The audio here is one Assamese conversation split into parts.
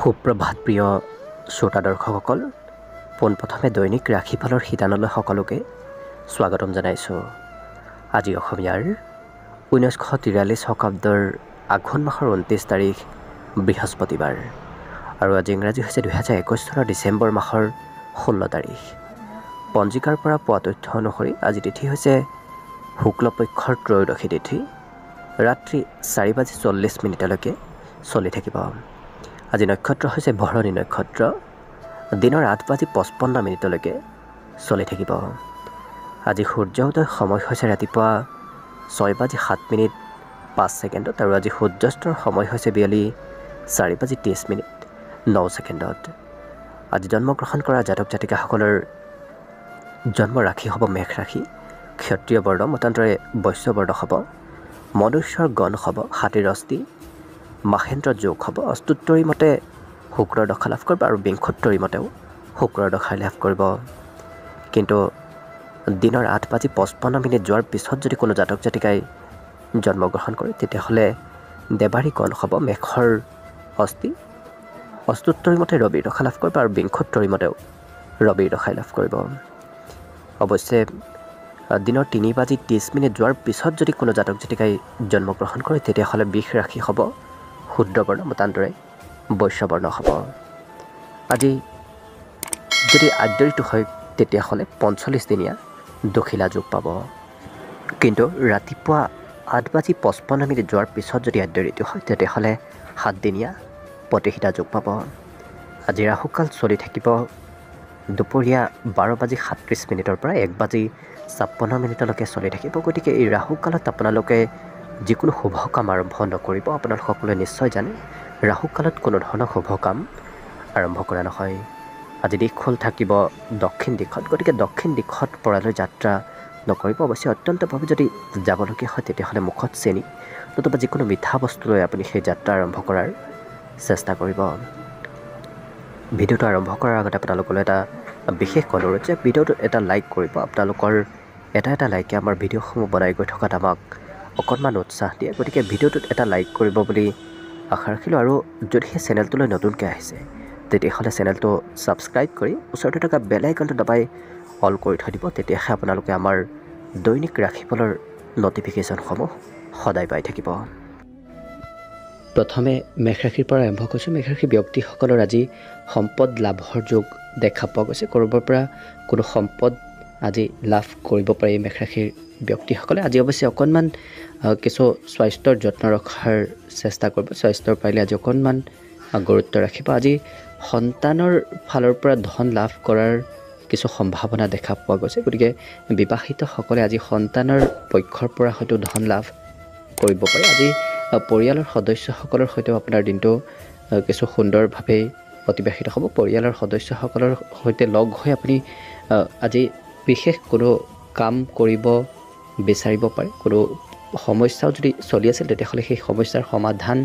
সুপ্ৰভাত প্ৰিয় শ্ৰোতা দৰ্শকসকল পোনপ্ৰথমে দৈনিক ৰাশিফলৰ শিতানলৈ সকলোকে স্বাগতম জনাইছোঁ। আজি অসমীয়াৰ ঊনৈছশ তিৰাল্লিছ শকাব্দৰ আঘোণ মাহৰ ঊনত্ৰিছ তাৰিখ বৃহস্পতিবাৰ আৰু আজি ইংৰাজী হৈছে দুহেজাৰ একৈছ চনৰ ডিচেম্বৰ মাহৰ ষোল্ল তাৰিখ। পঞ্জিকাৰ পৰা পোৱা তথ্য অনুসৰি আজি তিথি হৈছে শুক্লপক্ষৰ ত্ৰয়োদশী তিথি। ৰাত্ৰি চাৰি বাজি চল্লিছ মিনিটলৈকে চলি থাকিব। আজি নক্ষত্ৰ হৈছে ভৰণী নক্ষত্ৰ। দিনৰ আঠ বাজি পঁচপন্ন মিনিটলৈকে চলি থাকিব। আজি সূৰ্য উদয় সময় হৈছে ৰাতিপুৱা ছয় বাজি সাত মিনিট পাঁচ ছেকেণ্ডত আৰু আজি সূৰ্যাস্তৰ সময় হৈছে বিয়লি চাৰি বাজি ত্ৰিছ মিনিট ন ছেকেণ্ডত। আজি জন্মগ্ৰহণ কৰা জাতক জাতিকাসকলৰ জন্ম ৰাশি হ'ব মেঘ ৰাশি ক্ষত্ৰিয় বৰ্ণ মতান্তৰে বৈশ্য বৰ্ণ হ'ব মনুষ্যৰ গণ হ'ব হাতীৰ অস্থি মাহেন্দ্ৰ যোগ হ'ব অস্তুত্তৰী মতে শুক্ৰৰ দশা লাভ কৰিব আৰু বিংশোত্তৰী মতেও শুক্ৰৰ দশাই লাভ কৰিব। কিন্তু দিনৰ আঠ বাজি পঁচপন্ন মিনিট যোৱাৰ পিছত যদি কোনো জাতক জাতিকাই জন্মগ্ৰহণ কৰে তেতিয়াহ'লে দেৱাৰী গণ হ'ব মেঘৰ অস্থি। অস্তুত্তৰী মতে ৰবিৰ দশা লাভ কৰিব আৰু বিংশোত্তৰী মতেও ৰবিৰ দশাই লাভ কৰিব। অৱশ্যে দিনৰ তিনি বাজি ত্ৰিছ মিনিট যোৱাৰ পিছত যদি কোনো জাতক জাতিকাই জন্মগ্ৰহণ কৰে তেতিয়াহ'লে বিষ ৰাশি হ'ব। শুদ্ৰবৰ্ণ মতান্তৰে বৈশ্যবৰ্ণ হ'ব। আজি যদি আদ্য ঋতু হয়, তেতিয়াহ'লে পঞ্চল্লিছ দিনীয়া দখিলা যোগ পাব। কিন্তু ৰাতিপুৱা আঠ বাজি পঁচপন্ন মিনিট যোৱাৰ পিছত যদি আদ্য ঋতু হয়, তেতিয়াহ'লে সাতদিনীয়া প্ৰতিষিতা যোগ পাব। আজি ৰাহুকাল চলি থাকিব। দুপৰীয়া বাৰ বাজি সাতত্ৰিছ মিনিটৰ পৰা এক বাজি ছাপন্ন মিনিটলৈকে চলি থাকিব। গতিকে এই ৰাহুকালত আপোনালোকে যিকোনো শুভ কাম আৰম্ভ নকৰিব আপোনালোক সকলোৱে নিশ্চয় জানে ৰাহুকালত কোনো ধৰণৰ শুভ কাম আৰম্ভ কৰা নহয়। আজি দিশখন থাকিব দক্ষিণ দিশত গতিকে দক্ষিণ দিশত পৰালৈ যাত্ৰা নকৰিব। অৱশ্যে অত্যন্তভাৱে যদি যাবলগীয়া হয় তেতিয়াহ'লে মুখত চেনি নতুবা যিকোনো মিঠা বস্তু লৈ আপুনি সেই যাত্ৰা আৰম্ভ কৰাৰ চেষ্টা কৰিব। ভিডিঅ'টো আৰম্ভ কৰাৰ আগতে আপোনালোকলৈ এটা বিশেষ অনুৰোধ যে ভিডিঅ'টোত এটা লাইক কৰিব। আপোনালোকৰ এটা এটা লাইকে আমাৰ ভিডিঅ'সমূহ বনাই গৈ থকাত আমাক অকণমান উৎসাহ দিয়ে। গতিকে ভিডিঅ'টোত এটা লাইক কৰিব বুলি আশা ৰাখিলোঁ আৰু যদিহে চেনেলটোলৈ নতুনকৈ আহিছে তেতিয়াহ'লে চেনেলটো ছাবস্ক্ৰাইব কৰি ওচৰতে থকা বেল আইকনটো দবাই অল কৰি থৈ দিব তেতিয়াহে আপোনালোকে আমাৰ দৈনিক ৰাশিফলৰ ন'টিফিকেশ্যনসমূহ সদায় পাই থাকিব। প্ৰথমে মেঘৰাশিৰ পৰা আৰম্ভ কৰিছোঁ। মেঘৰাশী ব্যক্তিসকলৰ আজি সম্পদ লাভৰ যোগ দেখা পোৱা গৈছে। ক'ৰবাৰ পৰা কোনো সম্পদ আজি লাভ কৰিব পাৰি মেঘৰাশীৰ ব্যক্তিসকলে। আজি অৱশ্যে অকণমান কিছু স্বাস্থ্যৰ যত্ন ৰখাৰ চেষ্টা কৰিব। স্বাস্থ্যৰ পাৰিলে আজি অকণমান গুৰুত্ব ৰাখিব। আজি সন্তানৰ ফালৰ পৰা ধন লাভ কৰাৰ কিছু সম্ভাৱনা দেখা পোৱা গৈছে। গতিকে বিবাহিতসকলে আজি সন্তানৰ পক্ষৰ পৰা হয়তো ধন লাভ কৰিব পাৰে। আজি পৰিয়ালৰ সদস্যসকলৰ সৈতেও আপোনাৰ দিনটো কিছু সুন্দৰভাৱে অতিবাহিত হ'ব। পৰিয়ালৰ সদস্যসকলৰ সৈতে লগ হৈ আপুনি আজি বিশেষ কোনো কাম কৰিব বিচাৰিব পাৰে। কোনো সমস্যাও যদি চলি আছিল তেতিয়াহ'লে সেই সমস্যাৰ সমাধান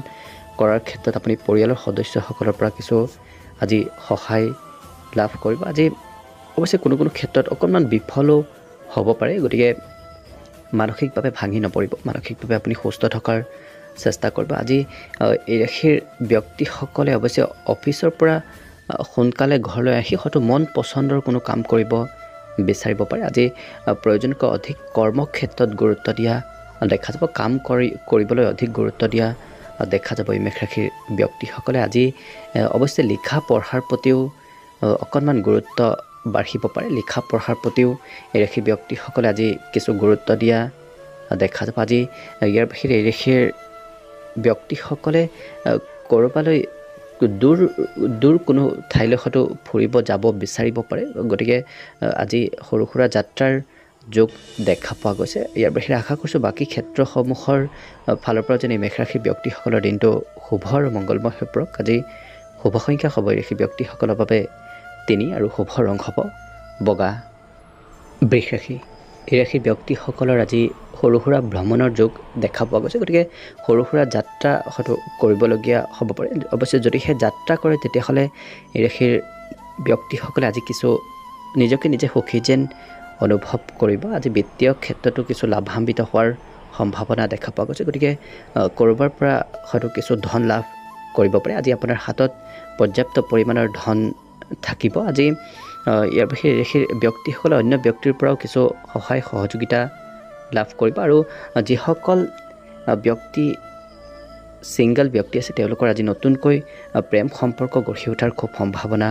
কৰাৰ ক্ষেত্ৰত আপুনি পৰিয়ালৰ সদস্যসকলৰ পৰা কিছু আজি সহায় লাভ কৰিব। আজি অৱশ্যে কোনো কোনো ক্ষেত্ৰত অকণমান বিফলো হ'ব পাৰে গতিকে মানসিকভাৱে ভাঙি নপৰিব। মানসিকভাৱে আপুনি সুস্থ থকাৰ চেষ্টা কৰিব। আজি এই ৰাশিৰ ব্যক্তিসকলে অৱশ্যে অফিচৰ পৰা সোনকালে ঘৰলৈ আহি হয়তো মন পচন্দৰ কোনো কাম কৰিব বিচাৰিব পাৰে। আজি প্ৰয়োজনকৈ অধিক কৰ্মক্ষেত্ৰত গুৰুত্ব দিয়া দেখা যাব কাম কৰি কৰিবলৈ অধিক গুৰুত্ব দিয়া দেখা যাব এই মেঘ ৰাশিৰ ব্যক্তিসকলে আজি অৱশ্যে লিখা পঢ়াৰ প্ৰতিও অকণমান গুৰুত্ব বাঢ়িব পাৰে। লিখা পঢ়াৰ প্ৰতিও এই ৰাশি ব্যক্তিসকলে আজি কিছু গুৰুত্ব দিয়া দেখা যাব আজি ইয়াৰ বাহিৰে এই ৰাশিৰ ব্যক্তিসকলে ক'ৰবালৈ দূৰ দূৰ কোনো ঠাইলৈ হয়তো ফুৰিব যাব বিচাৰিব পাৰে। গতিকে আজি সৰু সুৰা যাত্ৰাৰ যোগ দেখা পোৱা গৈছে। ইয়াৰ বাহিৰে আশা কৰিছোঁ বাকী ক্ষেত্ৰসমূহৰ ফালৰ পৰা যেন এই মেঘৰাশী ব্যক্তিসকলৰ দিনটো শুভ আৰু মংগলময় হৈ পৰক। আজি শুভ সংখ্যা হ'ব ৰাশি ব্যক্তিসকলৰ বাবে তিনি আৰু শুভ ৰং হ'ব বগা বৃষ ৰাশি। এই ৰাশি ব্যক্তিসকলৰ আজি সৰু সুৰা ভ্ৰমণৰ যোগ দেখা পোৱা গৈছে। গতিকে সৰু সুৰা যাত্ৰা হয়তো কৰিবলগীয়া হ'ব পাৰে। অৱশ্যে যদিহে যাত্ৰা কৰে তেতিয়াহ'লে এই ৰাশিৰ ব্যক্তিসকলে আজি কিছু নিজকে নিজে সুখী যেন অনুভৱ কৰিব। আজি বিত্তীয় ক্ষেত্ৰতো কিছু লাভান্বিত হোৱাৰ সম্ভাৱনা দেখা পোৱা গৈছে। গতিকে ক'ৰবাৰ পৰা হয়তো কিছু ধন লাভ কৰিব পাৰে। আজি আপোনাৰ হাতত পৰ্যাপ্ত পৰিমাণৰ ধন থাকিব। আজি ইয়াৰ বাহিৰে ৰেখীৰ ব্যক্তিসকলে অন্য ব্যক্তিৰ পৰাও কিছু সহায় সহযোগিতা লাভ কৰিব। আৰু যিসকল ব্যক্তি ছিংগল ব্যক্তি আছে তেওঁলোকৰ আজি নতুনকৈ প্ৰেম সম্পৰ্ক গঢ়ি উঠাৰ খুব সম্ভাৱনা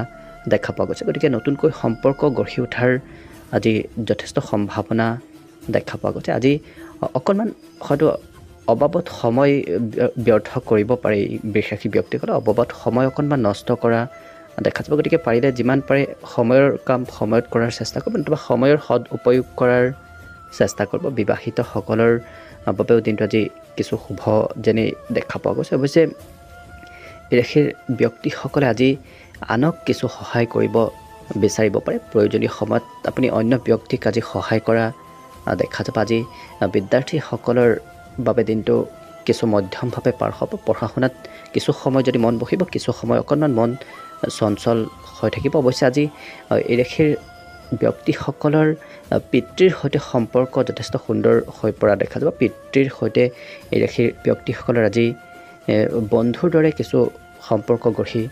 দেখা পোৱা গৈছে। গতিকে নতুনকৈ সম্পৰ্ক গঢ়ি উঠাৰ আজি যথেষ্ট সম্ভাৱনা দেখা পোৱা গৈছে। আজি অকণমান হয়তো অবাবত সময় ব্যৰ্থ কৰিব পাৰে বিশ্বাসী ব্যক্তিসকলে। অবাবত সময় অকণমান নষ্ট কৰা দেখা যাব। গতিকে পাৰিলে যিমান পাৰে সময়ৰ কাম সময়ত কৰাৰ চেষ্টা কৰিব নতুবা সময়ৰ সদ উপয়োগ কৰাৰ চেষ্টা কৰিব বিবাহিতসকলৰ বাবেও দিনটো আজি কিছু শুভ যেনে দেখা পোৱা গৈছে। অৱশ্যে ৰাশিৰ ব্যক্তিসকলে আজি আনক কিছু সহায় কৰিব বিচাৰিব পাৰে। প্ৰয়োজনীয় সময়ত আপুনি অন্য ব্যক্তিক আজি সহায় কৰা দেখা যাব। আজি বিদ্যাৰ্থীসকলৰ বাবে দিনটো কিছু মধ্যমভাৱে পাৰ হ'ব। পঢ়া শুনাত কিছু সময় যদি মন বহিব কিছু সময় অকণমান মন চঞ্চল হৈ থাকিব। অৱশ্যে আজি এই ৰাশিৰ ব্যক্তিসকলৰ পিতৃৰ সৈতে সম্পৰ্ক যথেষ্ট সুন্দৰ হৈ পৰা দেখা যাব। পিতৃৰ সৈতে এই ৰাশিৰ ব্যক্তিসকলৰ আজি বন্ধুৰ দৰে কিছু সম্পৰ্ক গঢ়ি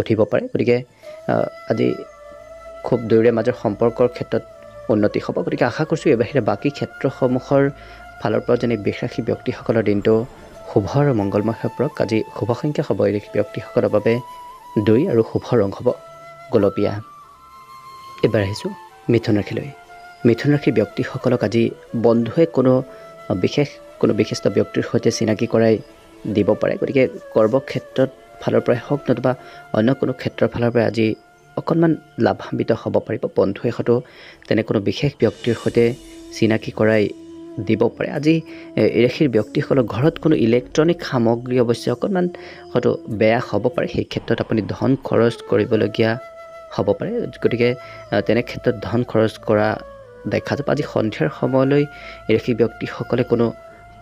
উঠিব পাৰে। গতিকে আজি খুব দুয়োৰে মাজৰ সম্পৰ্কৰ ক্ষেত্ৰত উন্নতি হ'ব। গতিকে আশা কৰিছোঁ এই বাহিৰে বাকী ক্ষেত্ৰসমূহৰ ফালৰ পৰা যেনে বিশ্বাসী ব্যক্তিসকলৰ দিনটো শুভ আৰু মংগলময় হৈ পৰক আজি শুভ সংখ্যা হ'ব। এই ব্যক্তিসকলৰ বাবে দুই আৰু শুভ ৰং হ'ব। গোলপীয়া। এইবাৰ আহিছোঁ মিথুন ৰাশিলৈ মিথুন ৰাশিৰ ব্যক্তিসকলক আজি বন্ধুৱে কোনো বিশেষ কোনো বিশিষ্ট ব্যক্তিৰ সৈতে চিনাকি কৰাই দিব পাৰে। গতিকে কৰ্মক্ষেত্ৰত ফালৰ পৰাই হওক নতুবা অন্য কোনো ক্ষেত্ৰৰ ফালৰ পৰাই আজি অকণমান লাভান্বিত হ'ব পাৰিব। বন্ধুৱে হয়তো তেনে কোনো বিশেষ ব্যক্তিৰ সৈতে চিনাকি কৰাই দিব পাৰে। আজি ৰাশিৰ ব্যক্তিসকলৰ ঘৰত কোনো ইলেক্ট্ৰনিক সামগ্ৰী অৱশ্যে অকণমান হয়তো বেয়া হ'ব পাৰে। সেই ক্ষেত্ৰত আপুনি ধন খৰচ কৰিবলগীয়া হ'ব পাৰে। গতিকে তেনে ক্ষেত্ৰত ধন খৰচ কৰা দেখা যাব। আজি সন্ধিয়াৰ সময়লৈ ৰাশি ব্যক্তিসকলে কোনো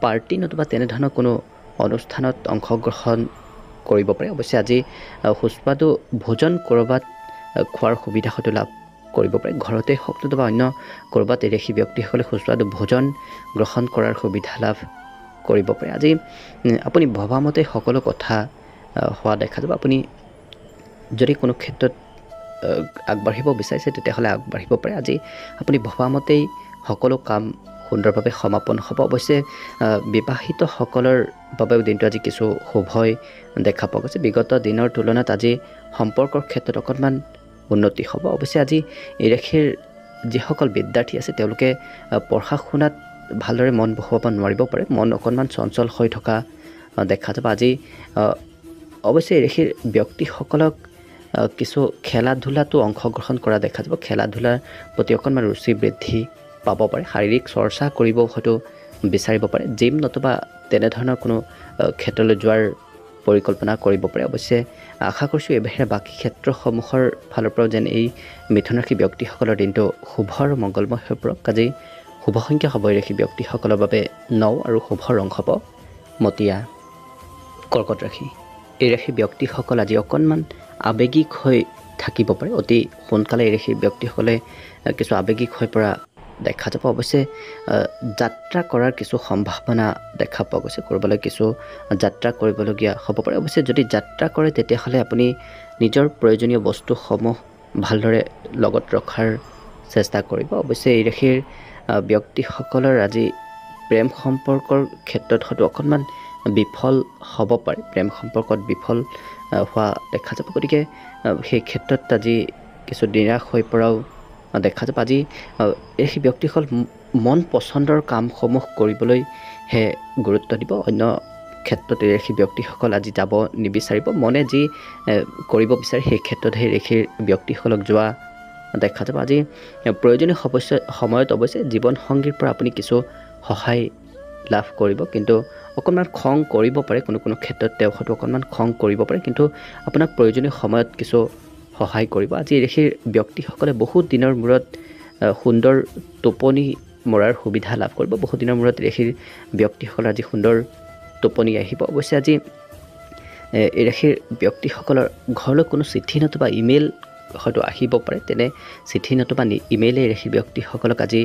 পাৰ্টি নতুবা তেনেধৰণৰ কোনো অনুষ্ঠানত অংশগ্ৰহণ কৰিব পাৰে। অৱশ্যে আজি সুস্বাদু ভোজন ক'ৰবাত খোৱাৰ সুবিধা হয়তো লাভ কৰিব পাৰে। ঘৰতে হওক নতুবা অন্য ক'ৰবাত এদেশী ব্যক্তিসকলে সুস্বাদু ভোজন গ্ৰহণ কৰাৰ সুবিধা লাভ কৰিব পাৰে। আজি আপুনি ভবামতে সকলো কথা হোৱা দেখা যাব। আপুনি যদি কোনো ক্ষেত্ৰত আগবাঢ়িব বিচাৰিছে তেতিয়াহ'লে আগবাঢ়িব পাৰে। আজি আপুনি ভবামতেই সকলো কাম সুন্দৰভাৱে সমাপন হ'ব। অৱশ্যে বিবাহিতসকলৰ বাবেও দিনটো আজি কিছু শুভই দেখা পোৱা গৈছে। বিগত দিনৰ তুলনাত আজি সম্পৰ্কৰ ক্ষেত্ৰত অকণমান উন্নতি হ'ব। অৱশ্যে আজি এই ৰাশিৰ যিসকল বিদ্যাৰ্থী আছে তেওঁলোকে পঢ়া শুনাত ভালদৰে মন বহুৱাব নোৱাৰিব পাৰে। মন অকণমান চঞ্চল হৈ থকা দেখা যাব। আজি অৱশ্যে এই ৰাশিৰ ব্যক্তিসকলক কিছু খেলা ধূলাতো অংশগ্ৰহণ কৰা দেখা যাব। খেলা ধূলাৰ প্ৰতি অকণমান ৰুচি বৃদ্ধি পাব পাৰে। শাৰীৰিক চৰ্চা কৰিব হয়তো বিচাৰিব পাৰে। জিম নতুবা তেনেধৰণৰ কোনো ক্ষেত্ৰলৈ যোৱাৰ পৰিকল্পনা কৰিব পাৰে। অৱশ্যে আশা কৰিছোঁ এই বাহিৰে বাকী ক্ষেত্ৰসমূহৰ ফালৰ পৰাও যেন এই মিথুন ৰাশি ব্যক্তিসকলৰ দিনটো শুভ আৰু মংগলময় হৈ পৰক। কাজেই শুভ সংখ্যা হ'ব ৰাশি ব্যক্তিসকলৰ বাবে ন আৰু শুভ ৰং হ'ব। মতীয়া কৰ্কট ৰাশি। এই ৰাশি ব্যক্তিসকল আজি অকণমান আৱেগিক হৈ থাকিব পাৰে। অতি সোনকালে এই ৰাশিৰ ব্যক্তিসকলে কিছু আৱেগিক হৈ পৰা দেখা যাব। অৱশ্যে যাত্ৰা কৰাৰ কিছু সম্ভাৱনা দেখা পোৱা গৈছে। ক'ৰবালৈ কিছু যাত্ৰা কৰিবলগীয়া হ'ব পাৰে। অৱশ্যে যদি যাত্ৰা কৰে তেতিয়াহ'লে আপুনি নিজৰ প্ৰয়োজনীয় বস্তুসমূহ ভালদৰে লগত ৰখাৰ চেষ্টা কৰিব। অৱশ্যে এই ৰাশিৰ ব্যক্তিসকলৰ আজি প্ৰেম সম্পৰ্কৰ ক্ষেত্ৰত হয়তো অকণমান বিফল হ'ব পাৰে। প্ৰেম সম্পৰ্কত বিফল হোৱা দেখা যাব। গতিকে সেই ক্ষেত্ৰত আজি কিছু নিৰাশ হৈ পৰাও দেখা যাব। আজি সেই ব্যক্তিসকল মন পচন্দৰ কামসমূহ কৰিবলৈহে গুৰুত্ব দিব। অন্য ক্ষেত্ৰত ৰেখি ব্যক্তিসকল আজি যাব নিবিচাৰিব। মনে যি কৰিব বিচাৰে সেই ক্ষেত্ৰতহে ৰেখীৰ ব্যক্তিসকলক যোৱা দেখা যাব। আজি প্ৰয়োজনীয় সমস্যা সময়ত অৱশ্যে জীৱনসংগীৰ পৰা আপুনি কিছু সহায় লাভ কৰিব। কিন্তু অকণমান খং কৰিব পাৰে। কোনো কোনো ক্ষেত্ৰত তেওঁ হয়তো অকণমান খং কৰিব পাৰে। কিন্তু আপোনাক প্ৰয়োজনীয় সময়ত কিছু সহায় কৰিব। আজি ৰেখীৰ ব্যক্তিসকলে বহুত দিনৰ মূৰত সুন্দৰ টোপনি মৰাৰ সুবিধা লাভ কৰিব। বহুত দিনৰ মূৰত ৰেখীৰ ব্যক্তিসকলৰ আজি সুন্দৰ টোপনি আহিব অৱশ্যে আজি এই ৰাশিৰ ব্যক্তিসকলৰ ঘৰলৈ কোনো চিঠি নতুবা ইমেইল হয়তো আহিব পাৰে। তেনে চিঠি নতুবা ইমেইলে ৰাশি ব্যক্তিসকলক আজি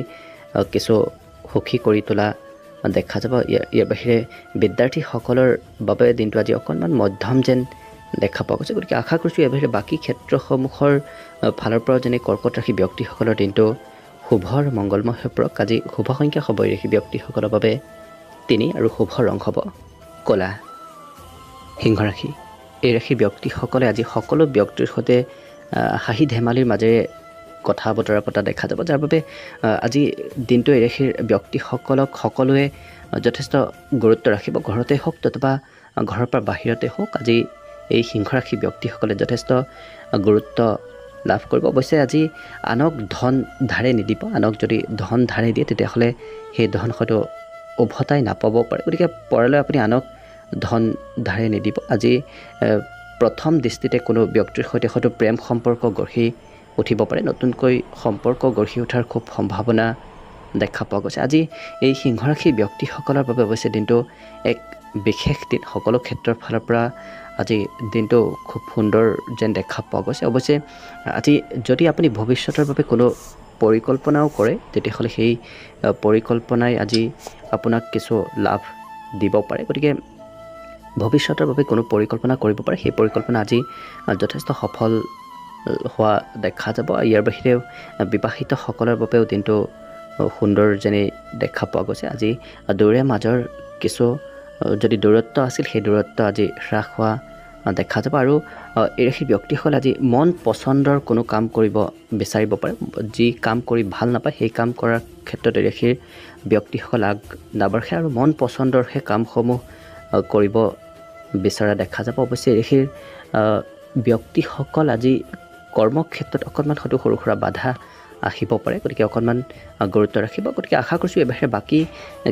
কিছু সুখী কৰি তোলা দেখা যাব। ইয়াৰ ইয়াৰ বাহিৰে বিদ্যাৰ্থীসকলৰ বাবে দিনটো আজি অকণমান মধ্যম যেন দেখা পোৱা গৈছে। গতিকে আশা কৰিছোঁ এবাৰ বাকী ক্ষেত্ৰসমূহৰ ফালৰ পৰাও যেনে কৰ্কট ৰাশি ব্যক্তিসকলৰ দিনটো শুভ আৰু মংগলময় হৈ পৰক আজি শুভ সংখ্যা হ'ব ৰাশি ব্যক্তিসকলৰ বাবে। তিনি আৰু শুভ ৰং হ'ব। ক'লা সিংহ ৰাশি। এই ৰাশি ব্যক্তিসকলে আজি সকলো ব্যক্তিৰ সৈতে হাঁহি ধেমালিৰ মাজেৰে কথা বতৰা পতা দেখা যাব যাৰ বাবে আজি দিনটো এই ৰাশিৰ ব্যক্তিসকলক সকলোৱে যথেষ্ট গুৰুত্ব ৰাখিব। ঘৰতে হওক নতুবা ঘৰৰ পৰা বাহিৰতে হওক আজি এই সিংহৰাশি ব্যক্তিসকলে যথেষ্ট গুৰুত্ব লাভ কৰিব। অৱশ্যে আজি আনক ধন ধাৰে নিদিব আনক যদি ধন ধাৰে দিয়ে তেতিয়াহ'লে সেই ধন হয়তো উভতাই নাপাব পাৰে। গতিকে পৰালৈ আপুনি আনক ধন ধাৰে নিদিব। আজি প্ৰথম দৃষ্টিতে কোনো ব্যক্তিৰ সৈতে হয়তো প্ৰেম সম্পৰ্ক গঢ়ি উঠিব পাৰে। নতুনকৈ সম্পৰ্ক গঢ়ি উঠাৰ খুব সম্ভাৱনা দেখা পোৱা গৈছে। আজি এই সিংহৰাশি ব্যক্তিসকলৰ বাবে অৱশ্যে দিনটো এক বিশেষ দিন। সকলো ক্ষেত্ৰৰ ফালৰ পৰা আজি দিনটো খুব সুন্দৰ যেন দেখা পোৱা গৈছে। অৱশ্যে আজি যদি আপুনি ভৱিষ্যতৰ বাবে কোনো পৰিকল্পনাও কৰে তেতিয়াহ'লে সেই পৰিকল্পনাই আজি আপোনাক কিছু লাভ দিব পাৰে। গতিকে ভৱিষ্যতৰ বাবে কোনো পৰিকল্পনা কৰিব পাৰে। সেই পৰিকল্পনা আজি যথেষ্ট সফল হোৱা দেখা যাব। ইয়াৰ বাহিৰেও বিবাহিতসকলৰ বাবেও দিনটো সুন্দৰ যেনে দেখা পোৱা গৈছে। আজি দৌৰে মাজৰ কিছু যদি দূৰত্ব আছিল সেই দূৰত্ব আজি হ্ৰাস হোৱা দেখা যাব। আৰু ৰাশিৰ ব্যক্তিসকলে আজি মন পচন্দৰ কোনো কাম কৰিব বিচাৰিব পাৰে। যি কাম কৰি ভাল নাপায় সেই কাম কৰাৰ ক্ষেত্ৰত এই ৰাশিৰ ব্যক্তিসকল আগ নাবাঢ়ে আৰু মন পচন্দৰ সেই কামসমূহ কৰিব বিচৰা দেখা যাব। অৱশ্যে এই ৰাশিৰ ব্যক্তিসকল আজি কৰ্মক্ষেত্ৰত অকণমান হয়তো সৰু সুৰা বাধা আহিব পাৰে। গতিকে অকণমান গুৰুত্ব ৰাখিব। গতিকে আশা কৰিছোঁ এবাৰে বাকী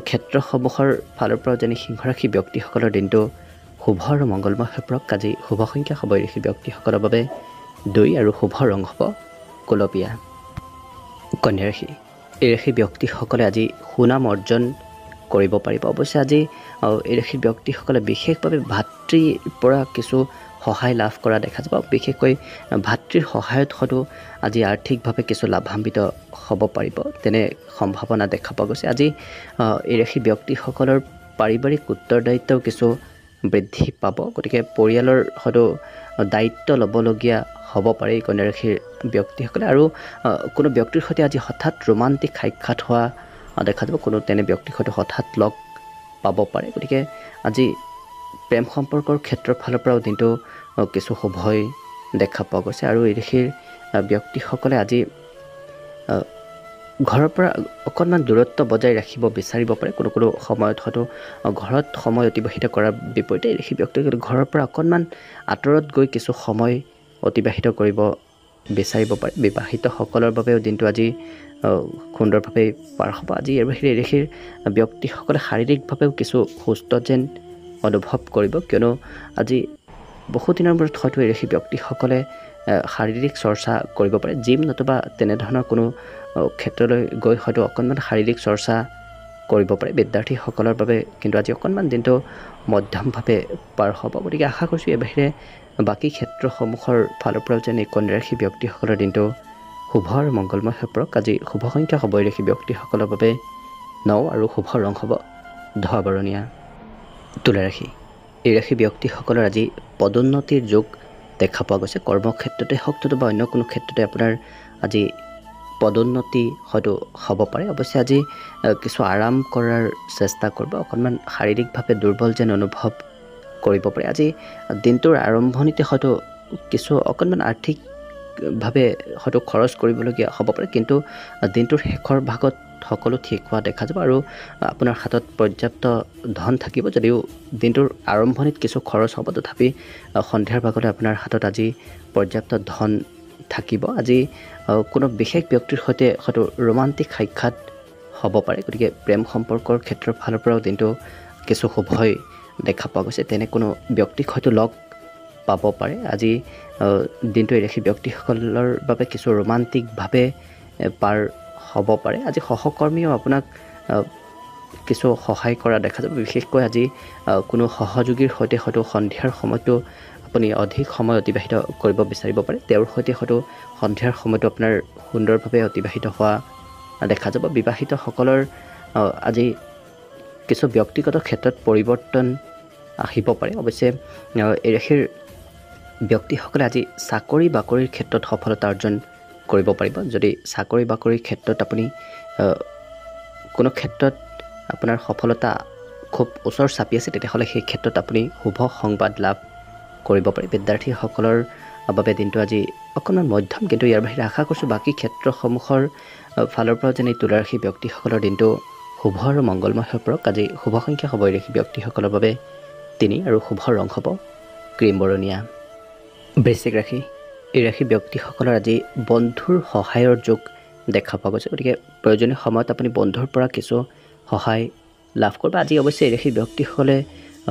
ক্ষেত্ৰসমূহৰ ফালৰ পৰাও যেনে সিংহৰাশি ব্যক্তিসকলৰ দিনটো শুভ আৰু মংগলময় হৈ পৰক। আজি শুভ সংখ্যা হ'ব এই ব্যক্তিসকলৰ বাবে দুই আৰু শুভ ৰং হ'ব গুলপীয়া কন্যা ৰাশি এই ৰাশি ব্যক্তিসকলে আজি সুনাম অৰ্জন কৰিব পাৰিব। অৱশ্যে আজি এই ৰাশিৰ ব্যক্তিসকলে বিশেষভাৱে ভাতৃৰ পৰা কিছু সহায় লাভ কৰা দেখা যাব। বিশেষকৈ ভাতৃৰ সহায়ত হয়তো আজি আৰ্থিকভাৱে কিছু লাভান্বিত হ'ব পাৰিব তেনে সম্ভাৱনা দেখা পোৱা গৈছে। আজি এই ৰাশি ব্যক্তিসকলৰ পাৰিবাৰিক উত্তৰদায়িত্বও কিছু বৃদ্ধি পাব গতিকে পৰিয়ালৰ হয়তো দায়িত্ব ল'বলগীয়া হ'ব পাৰে এই কন্যা ৰাশিৰ ব্যক্তিসকলে। আৰু কোনো ব্যক্তিৰ সৈতে আজি হঠাৎ ৰোমান্টিক সাক্ষাৎ হোৱা দেখা যাব কোনো তেনে ব্যক্তিৰ সৈতে হঠাৎ লগ পাব পাৰে। গতিকে আজি প্ৰেম সম্পৰ্কৰ ক্ষেত্ৰৰ ফালৰ পৰাও দিনটো কিছু শুভই দেখা পোৱা গৈছে। আৰু এই ৰাশিৰ ব্যক্তিসকলে আজি ঘৰৰ পৰা অকণমান দূৰত্ব বজাই ৰাখিব বিচাৰিব পাৰে। কোনো কোনো সময়ত হয়তো ঘৰত সময় অতিবাহিত কৰাৰ বিপৰীতে এই ৰাশি ব্যক্তিসকলে ঘৰৰ পৰা অকণমান আঁতৰত গৈ কিছু সময় অতিবাহিত কৰিব বিচাৰিব পাৰে। বিবাহিতসকলৰ বাবেও দিনটো আজি সুন্দৰভাৱে পাৰ হ'ব। আজি ৰাশিৰ ব্যক্তিসকলে শাৰীৰিকভাৱেও কিছু সুস্থ যেন অনুভৱ কৰিব কিয়নো আজি বহুদিনৰ মূৰত হয়তো এই ব্যক্তিসকলে শাৰীৰিক চৰ্চা কৰিব পাৰে জিম নতুবা তেনেধৰণৰ কোনো ক্ষেত্ৰলৈ গৈ হয়তো অকণমান শাৰীৰিক চৰ্চা কৰিব পাৰে। বিদ্যাৰ্থীসকলৰ বাবে কিন্তু আজি অকণমান দিনটো মধ্যমভাৱে পাৰ হ'ব। গতিকে আশা কৰিছোঁ এই বাহিৰে বাকী ক্ষেত্ৰসমূহৰ ফালৰ পৰাও যেন এই কন্যাৰাশি ব্যক্তিসকলৰ দিনটো শুভ আৰু মংগলময় হৈ পৰক। আজি শুভ সংখ্যা হ'ব এই ৰাশি ব্যক্তিসকলৰ বাবে। ন আৰু শুভ ৰং হ'ব। ধোৱা বৰণীয়া। তুলা ৰাশি এই ৰাশি ব্যক্তিসকলৰ আজি পদোন্নতিৰ যুগ দেখা পোৱা গৈছে। কৰ্মক্ষেত্ৰতে হওক বা অন্য কোনো ক্ষেত্ৰতে আপোনাৰ আজি পদোন্নতি হয়তো হ'ব পাৰে। অৱশ্যে আজি কিছু আৰাম কৰাৰ চেষ্টা কৰিব। অকণমান শাৰীৰিকভাৱে দুৰ্বল যেন অনুভৱ কৰিব পাৰে। আজি দিনটোৰ আৰম্ভণিতে হয়তো কিছু অকণমান আৰ্থিকভাৱে হয়তো খৰচ কৰিবলগীয়া হ'ব পাৰে। কিন্তু দিনটোৰ শেষৰ ভাগত সকলো ঠিক হোৱা দেখা যাব আৰু আপোনাৰ হাতত পৰ্যাপ্ত ধন থাকিব যদিও দিনটোৰ আৰম্ভণিত কিছু খৰচ হ'ব। তথাপি সন্ধিয়াৰ ভাগতে আপোনাৰ হাতত আজি পৰ্যাপ্ত ধন থাকিব। আজি কোনো বিশেষ ব্যক্তিৰ সৈতে হয়তো ৰোমান্টিক সাক্ষাৎ হ'ব পাৰে গতিকে প্ৰেম সম্পৰ্কৰ ক্ষেত্ৰৰ ফালৰ পৰাও দিনটো কিছু শুভই দেখা পোৱা গৈছে। তেনে কোনো ব্যক্তিক হয়তো লগ পাব পাৰে। আজি দিনটো এই ৰাশি ব্যক্তিসকলৰ বাবে কিছু ৰোমান্টিকভাৱে পাৰ হ'ব পাৰে। আজি সহকৰ্মীয়েও আপোনাক কিছু সহায় কৰা দেখা যাব। বিশেষকৈ আজি কোনো সহযোগীৰ সৈতে হয়তো সন্ধিয়াৰ সময়টো আপুনি অধিক সময় অতিবাহিত কৰিব বিচাৰিব পাৰে। তেওঁৰ সৈতে হয়তো সন্ধিয়াৰ সময়টো আপোনাৰ সুন্দৰভাৱে অতিবাহিত হোৱা দেখা যাব। বিবাহিতসকলৰ আজি কিছু ব্যক্তিগত ক্ষেত্ৰত পৰিৱৰ্তন আহিব পাৰে। অৱশ্যে এই ৰাশিৰ ব্যক্তিসকলে আজি চাকৰি বাকৰিৰ ক্ষেত্ৰত সফলতা অৰ্জন কৰিব পাৰিব। যদি চাকৰি বাকৰিৰ ক্ষেত্ৰত আপুনি কোনো ক্ষেত্ৰত আপোনাৰ সফলতা খুব ওচৰ চাপি আছে তেতিয়াহ'লে সেই ক্ষেত্ৰত আপুনি শুভ সংবাদ লাভ কৰিব পাৰে। বিদ্যাৰ্থীসকলৰ বাবে দিনটো আজি অকণমান মধ্যম কিন্তু ইয়াৰ বাহিৰে আশা কৰিছোঁ বাকী ক্ষেত্ৰসমূহৰ ফালৰ পৰা যেনে তুলাৰাশী ব্যক্তিসকলৰ দিনটো শুভ আৰু মংগলময় হৈ পৰক। আজি শুভ সংখ্যা হ'ব এই ব্যক্তিসকলৰ বাবে তিনি আৰু শুভ ৰং হ'ব ক্ৰীম বৰণীয়া। বৃশ্চিক ৰাশি এই ৰাশি ব্যক্তিসকলৰ আজি বন্ধুৰ সহায়ৰ যোগ দেখা পোৱা গৈছে। গতিকে প্ৰয়োজনীয় সময়ত আপুনি বন্ধুৰ পৰা কিছু সহায় লাভ কৰিব। আজি অৱশ্যে এই ৰাশি ব্যক্তিসকলে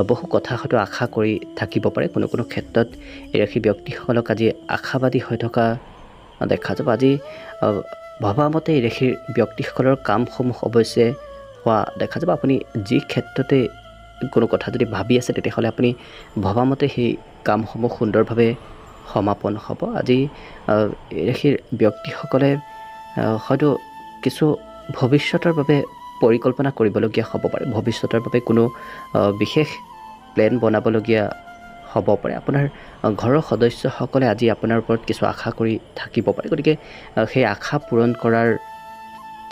বহু কথা হয়তো আশা কৰি থাকিব পাৰে। কোনো কোনো ক্ষেত্ৰত এই ৰাশি ব্যক্তিসকলক আজি আশাবাদী হৈ থকা দেখা যাব। আজি ভবামতে এই ৰাশিৰ ব্যক্তিসকলৰ কামসমূহ অৱশ্যে হোৱা দেখা যাব। আপুনি যি ক্ষেত্ৰতে কোনো কথা যদি ভাবি আছে তেতিয়াহ'লে আপুনি ভবামতে সেই কামসমূহ সুন্দৰভাৱে সমাপন হ'ব। আজি এই ৰাশিৰ ব্যক্তিসকলে হয়তো কিছু ভৱিষ্যতৰ বাবে পৰিকল্পনা কৰিবলগীয়া হ'ব পাৰে। ভৱিষ্যতৰ বাবে কোনো বিশেষ প্লেন বনাবলগীয়া হ'ব পাৰে। আপোনাৰ ঘৰৰ সদস্যসকলে আজি আপোনাৰ ওপৰত কিছু আশা কৰি থাকিব পাৰে। গতিকে সেই আশা পূৰণ কৰাৰ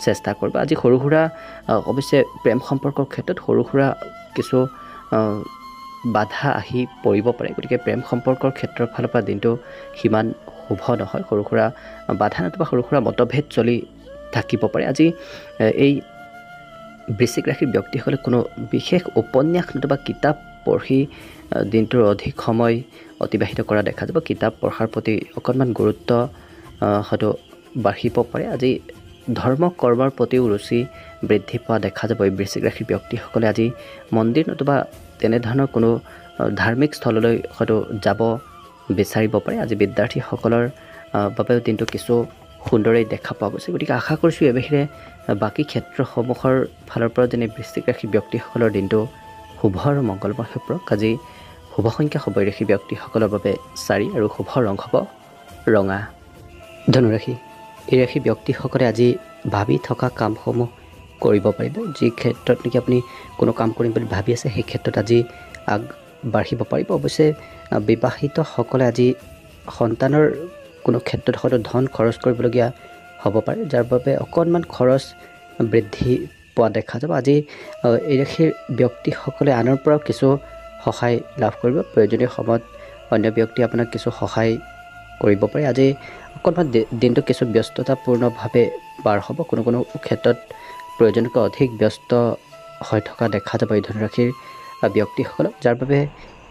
চেষ্টা কৰিব। আজি সৰু সুৰা অৱশ্যে প্ৰেম সম্পৰ্কৰ ক্ষেত্ৰত সৰু সুৰা কিছু বাধা আহি পৰিব পাৰে। গতিকে প্ৰেম সম্পৰ্কৰ ক্ষেত্ৰৰ ফালৰ পৰা দিনটো সিমান শুভ নহয়। সৰু সুৰা বাধা নতুবা সৰু সুৰা মতভেদ চলি থাকিব পাৰে। আজি এই বৃশ্চিক ৰাশিৰ ব্যক্তিসকলে কোনো বিশেষ উপন্যাস নতুবা কিতাপ পঢ়ি দিনটোৰ অধিক সময় অতিবাহিত কৰা দেখা যাব। কিতাপ পঢ়াৰ প্ৰতি অকণমান গুৰুত্ব হয়তো বাঢ়িব পাৰে। আজি ধৰ্ম কৰ্মৰ প্ৰতিও ৰুচি বৃদ্ধি পোৱা দেখা যাব। এই বৃশ্চিক ৰাশিৰ ব্যক্তিসকলে আজি মন্দিৰ নতুবা তেনেধৰণৰ কোনো ধাৰ্মিক স্থললৈ হয়তো যাব বিচাৰিব পাৰে। আজি বিদ্যাৰ্থীসকলৰ বাবেও দিনটো কিছু সুন্দৰেই দেখা পোৱা গৈছে। গতিকে আশা কৰিছোঁ এই বাহিৰে বাকী ক্ষেত্ৰসমূহৰ ফালৰ পৰা যেনে বৃষ্টিক ৰাশি ব্যক্তিসকলৰ দিনটো শুভ আৰু মংগলময় হৈ পৰক। আজি শুভ সংখ্যা হ'ব ৰাশি ব্যক্তিসকলৰ বাবে চাৰি আৰু শুভ ৰং হ'ব ৰঙা। ধনুৰাশি। এই ৰাশি ব্যক্তিসকলে আজি ভাবি থকা কামসমূহ কৰিব পাৰিব। যি ক্ষেত্ৰত নেকি আপুনি কোনো কাম কৰিম বুলি ভাবি আছে সেই ক্ষেত্ৰত আজি আগবাঢ়িব পাৰিব। অৱশ্যে বিবাহিতসকলে আজি সন্তানৰ কোনো ক্ষেত্ৰত হয়তো ধন খৰচ কৰিবলগীয়া হ'ব পাৰে যাৰ বাবে অকণমান খৰচ বৃদ্ধি পোৱা দেখা যাব। আজি এই ব্যক্তিসকলে আনৰ পৰাও কিছু সহায় লাভ কৰিব। প্ৰয়োজনীয় সময়ত অন্য ব্যক্তিয়ে আপোনাক কিছু সহায় কৰিব পাৰে। আজি অকণমান দিনটো কিছু ব্যস্ততাপূৰ্ণভাৱে পাৰ হ'ব। কোনো কোনো ক্ষেত্ৰত প্ৰয়োজনতকৈ অধিক ব্যস্ত হৈ থকা দেখা যাব এই ধনুৰাশিৰ ব্যক্তিসকলক যাৰ বাবে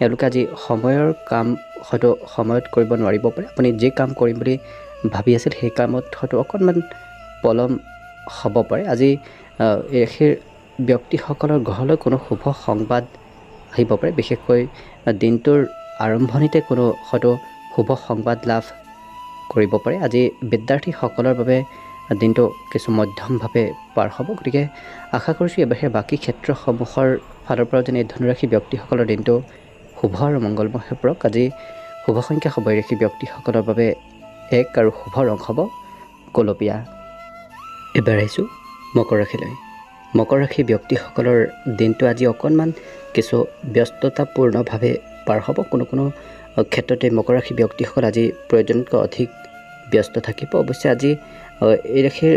এওঁলোকে আজি সময়ৰ কাম হয়তো সময়ত কৰিব নোৱাৰিব পাৰে। আপুনি যি কাম কৰিম বুলি ভাবি আছিল সেই কামত হয়তো অকণমান পলম হ'ব পাৰে। আজি এই ৰাশিৰ ব্যক্তিসকলৰ ঘৰলৈ কোনো শুভ সংবাদ আহিব পাৰে। বিশেষকৈ দিনটোৰ আৰম্ভণিতে কোনো হয়তো শুভ সংবাদ লাভ কৰিব পাৰে। আজি বিদ্যাৰ্থীসকলৰ বাবে দিনটো কিছু মধ্যমভাৱে পাৰ হ'ব। গতিকে আশা কৰিছোঁ এবাৰে বাকী ক্ষেত্ৰসমূহৰ ফালৰ পৰা যেনে ধনুৰাশী ব্যক্তিসকলৰ দিনটো শুভ আৰু মংগলময় হৈ পৰক। আজি শুভ সংখ্যা হ'ব ৰাশি ব্যক্তিসকলৰ বাবে এক আৰু শুভ ৰং হ'ব কলপীয়া এইবাৰ আহিছোঁ মকৰ ৰাশিলৈ। মকৰ ৰাশি ব্যক্তিসকলৰ দিনটো আজি অকণমান কিছু ব্যস্ততাপূৰ্ণভাৱে পাৰ হ'ব। কোনো কোনো ক্ষেত্ৰতে মকৰ ৰাশি ব্যক্তিসকল আজি প্ৰয়োজনতকৈ অধিক ব্যস্ত থাকিব। অৱশ্যে আজি এই ৰাশিৰ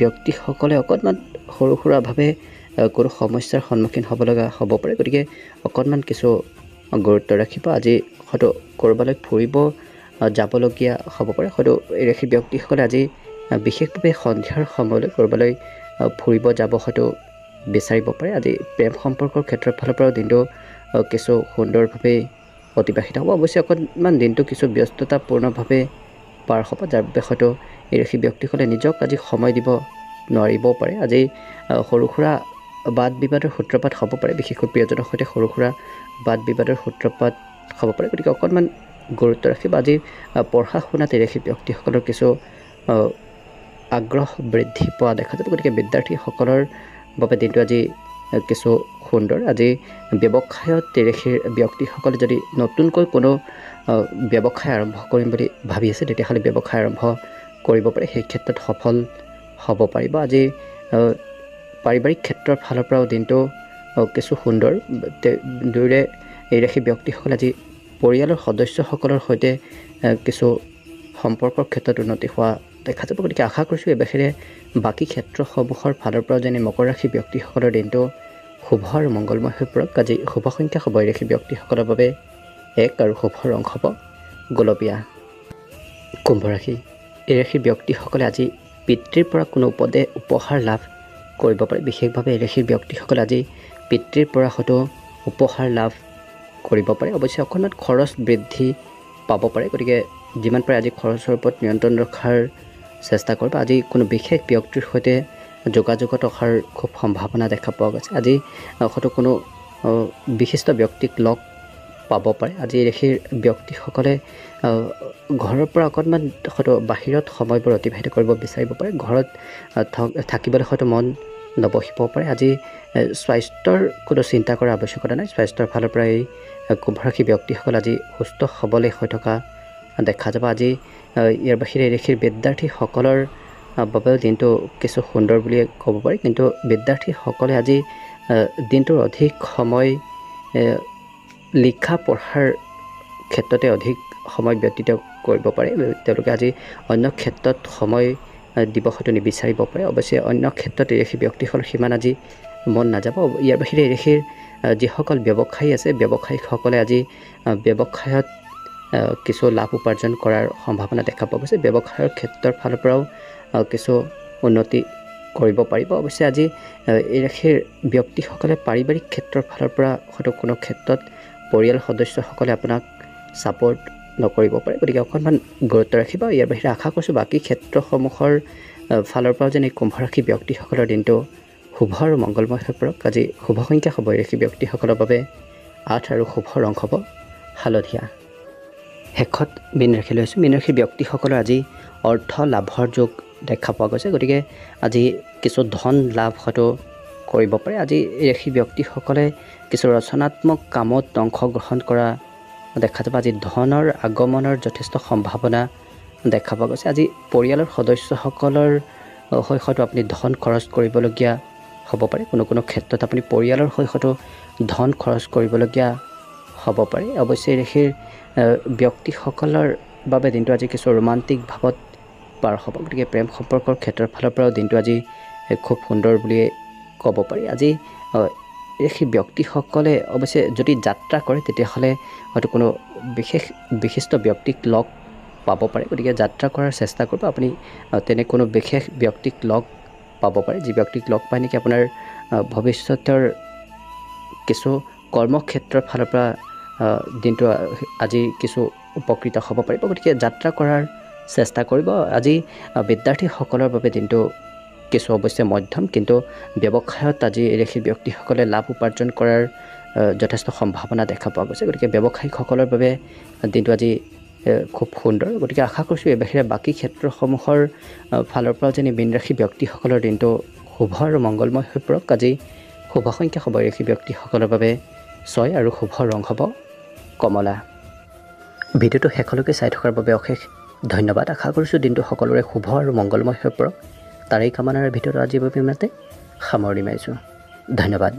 ব্যক্তিসকলে অকণমান সৰু সুৰাভাৱে কোনো সমস্যাৰ সন্মুখীন হ'ব লগা হ'ব পাৰে। গতিকে অকণমান কিছু গুৰুত্ব ৰাখিব। আজি হয়তো ক'ৰবালৈ ফুৰিব যাবলগীয়া হ'ব পাৰে। হয়তো এই ৰাশি ব্যক্তিসকলে আজি বিশেষভাৱে সন্ধিয়াৰ সময়লৈ ক'ৰবালৈ ফুৰিব যাব হয়তো বিচাৰিব পাৰে। আজি প্ৰেম সম্পৰ্কৰ ক্ষেত্ৰৰ ফালৰ পৰাও দিনটো কিছু সুন্দৰভাৱে অতিবাহিত হ'ব। অৱশ্যে অকণমান দিনটো কিছু ব্যস্ততাপূৰ্ণভাৱে পাৰ হ'ব যাৰ বাবে হয়তো এই ৰাশি ব্যক্তিসকলে নিজক আজি সময় দিব নোৱাৰিবও পাৰে আজি সৰু সুৰা বাদ বিবাদৰ সূত্ৰপাত হ'ব পাৰে বিশেষকৈ প্ৰিয়জনৰ সৈতে সৰু সুৰা বাদ বিবাদৰ সূত্ৰপাত হ'ব পাৰে। গতিকে অকণমান গুৰুত্ব ৰাখিব আজি পঢ়া শুনাত এই ৰাশি ব্যক্তিসকলৰ কিছু আগ্ৰহ বৃদ্ধি পোৱা দেখা যাব। গতিকে বিদ্যাৰ্থীসকলৰ বাবে দিনটো আজি কিছু সুন্দৰ। আজি ব্যৱসায়ত তেৰেখীৰ ব্যক্তিসকলে যদি নতুনকৈ কোনো ব্যৱসায় আৰম্ভ কৰিম বুলি ভাবি আছে তেতিয়াহ'লে ব্যৱসায় আৰম্ভ কৰিব পাৰে। সেই ক্ষেত্ৰত সফল হ'ব পাৰিব। আজি পাৰিবাৰিক ক্ষেত্ৰৰ ফালৰ পৰাও দিনটো কিছু সুন্দৰ। দুয়োৰে এই ৰাশি ব্যক্তিসকল আজি পৰিয়ালৰ সদস্যসকলৰ সৈতে কিছু সম্পৰ্কৰ ক্ষেত্ৰত উন্নতি হোৱা দেখা যাব। গতিকে আশা কৰিছোঁ এই বাহিৰে বাকী ক্ষেত্ৰসমূহৰ ফালৰ পৰাও যেনে মকৰ ৰাশি ব্যক্তিসকলৰ দিনটো শুভ আৰু মংগলময় হৈ পৰক। আজি শুভ সংখ্যা সবয় ৰাশি ব্যক্তিসকলৰ বাবে। এক আৰু শুভ ৰং হ'ব। গোলপীয়া। কুম্ভ ৰাশি এই ৰাশিৰ ব্যক্তিসকলে আজি পিতৃৰ পৰা কোনো উপদে উপহাৰ লাভ কৰিব পাৰে। বিশেষভাৱে এই ৰাশিৰ ব্যক্তিসকলে আজি পিতৃৰ পৰা হয়তো উপহাৰ লাভ কৰিব পাৰে। অৱশ্যে অকণমান খৰচ বৃদ্ধি পাব পাৰে। গতিকে যিমান পাৰে আজি খৰচৰ ওপৰত নিয়ন্ত্ৰণ ৰখাৰ চেষ্টা কৰিব আজি কোনো বিশেষ ব্যক্তিৰ সৈতে যোগাযোগত অহাৰ খুব সম্ভাৱনা দেখা পোৱা গৈছে। আজি হয়তো কোনো বিশিষ্ট ব্যক্তিক লগ পাব পাৰে। আজি ৰাশিৰ ব্যক্তিসকলে ঘৰৰ পৰা অকণমান হয়তো বাহিৰত সময়বোৰ অতিবাহিত কৰিব বিচাৰিব পাৰে। ঘৰত থাকিবলৈ হয়তো মন নবহিব পাৰে। আজি স্বাস্থ্যৰ কোনো চিন্তা কৰাৰ আৱশ্যকতা নাই। স্বাস্থ্যৰ ফালৰ পৰা এই কুম্ভৰাশী ব্যক্তিসকল আজি সুস্থ সবলে হৈ থকা দেখা যাব। আজি ইয়াৰ বাহিৰে ঋষিৰ বিদ্যাৰ্থীসকলৰ বাবেও দিনটো কিছু সুন্দৰ বুলিয়ে ক'ব পাৰি। কিন্তু বিদ্যাৰ্থীসকলে আজি দিনটোৰ অধিক সময় লিখা পঢ়াৰ ক্ষেত্ৰতে অধিক সময় ব্যতীত কৰিব পাৰে। তেওঁলোকে আজি অন্য ক্ষেত্ৰত সময় দিব হয়তো নিবিচাৰিব পাৰে। অৱশ্যে অন্য ক্ষেত্ৰত ঋষি ব্যক্তিসকল সিমান আজি মন নাযাব। ইয়াৰ বাহিৰে ঋষিৰ যিসকল ব্যৱসায়ী আছে ব্যৱসায়ীসকলে আজি ব্যৱসায়ত কিছু লাভ উপাৰ্জন কৰাৰ সম্ভাৱনা দেখা পোৱা গৈছে। ব্যৱসায়ৰ ক্ষেত্ৰৰ ফালৰ পৰাও কিছু উন্নতি কৰিব পাৰিব। অৱশ্যে আজি এই ৰাশিৰ ব্যক্তিসকলে পাৰিবাৰিক ক্ষেত্ৰৰ ফালৰ পৰা হয়তো কোনো ক্ষেত্ৰত পৰিয়াল সদস্যসকলে আপোনাক ছাপৰ্ট নকৰিব পাৰে। গতিকে অকণমান গুৰুত্ব ৰাখিব। ইয়াৰ বাহিৰে আশা কৰিছোঁ বাকী ক্ষেত্ৰসমূহৰ ফালৰ পৰাও যেন এই কুম্ভৰাশী ব্যক্তিসকলৰ দিনটো শুভ আৰু মংগলময় হৈ পৰক। আজি শুভ সংখ্যা হ'ব। ৰাশি ব্যক্তিসকলৰ বাবে আঠ আৰু শুভ ৰং হ'ব হালধীয়া। শেষত মীন ৰাশি লৈছোঁ মীন ৰাশিৰ ব্যক্তিসকলৰ আজি অৰ্থ লাভৰ যোগ দেখা পোৱা গৈছে। গতিকে আজি কিছু ধন লাভ হয়তো কৰিব পাৰে। আজি ৰাশি ব্যক্তিসকলে কিছু ৰচনাত্মক কামত অংশগ্ৰহণ কৰা দেখা যাব আজি ধনৰ আগমনৰ যথেষ্ট সম্ভাৱনা দেখা পোৱা গৈছে। আজি পৰিয়ালৰ সদস্যসকলৰ হৈ হয়তো আপুনি ধন খৰচ কৰিবলগীয়া হ'ব পাৰে। কোনো কোনো ক্ষেত্ৰত আপুনি পৰিয়ালৰ হৈ হয়তো ধন খৰচ কৰিবলগীয়া হ'ব পাৰে। অৱশ্যে ঋষিৰ ব্যক্তিসকলৰ বাবে দিনটো আজি কিছু ৰোমান্টিক ভাৱত পাৰ হ'ব। গতিকে প্ৰেম সম্পৰ্কৰ ক্ষেত্ৰৰ ফালৰ পৰাও দিনটো আজি খুব সুন্দৰ বুলিয়ে ক'ব পাৰি। আজি সেই ব্যক্তিসকলে অৱশ্যে যদি যাত্ৰা কৰে তেতিয়াহ'লে হয়তো কোনো বিশেষ বিশিষ্ট ব্যক্তিক লগ পাব পাৰে। গতিকে যাত্ৰা কৰাৰ চেষ্টা কৰিব। আপুনি তেনে কোনো বিশেষ ব্যক্তিক লগ পাব পাৰে। যি ব্যক্তিক লগ পাই নেকি আপোনাৰ ভৱিষ্যতৰ কিছু কৰ্মক্ষেত্ৰৰ ফালৰ পৰা দিনটো আজি কিছু উপকৃত হ'ব পাৰিব। গতিকে যাত্ৰা কৰাৰ চেষ্টা কৰিব। আজি বিদ্যাৰ্থীসকলৰ বাবে দিনটো কিছু অৱশ্যে মধ্যম কিন্তু ব্যৱসায়ত আজি ৰেখি ব্যক্তিসকলে লাভ উপাৰ্জন কৰাৰ যথেষ্ট সম্ভাৱনা দেখা পোৱা গৈছে। গতিকে ব্যৱসায়িকসকলৰ বাবে দিনটো আজি খুব সুন্দৰ। গতিকে আশা কৰিছোঁ এই বাহিৰে বাকী ক্ষেত্ৰসমূহৰ ফালৰ পৰাও যেনে মীন ৰাশি ব্যক্তিসকলৰ দিনটো শুভ আৰু মংগলময় হৈ পৰক। আজি শুভ সংখ্যা সবয়ৰাশী ব্যক্তিসকলৰ বাবে। ছয় আৰু শুভ ৰং হ'ব কমলা। ভিডিঅ'টো শেষলৈকে চাই থকাৰ বাবে অশেষ ধন্যবাদ। আশা কৰিছোঁ দিনটো সকলোৰে শুভ আৰু মংগলময় হৈ পৰক। তাৰেই কামনাৰ ভিডিঅ'টো আজিৰ বাবে ইমানতে সামৰণি মাৰিছোঁ। ধন্যবাদ।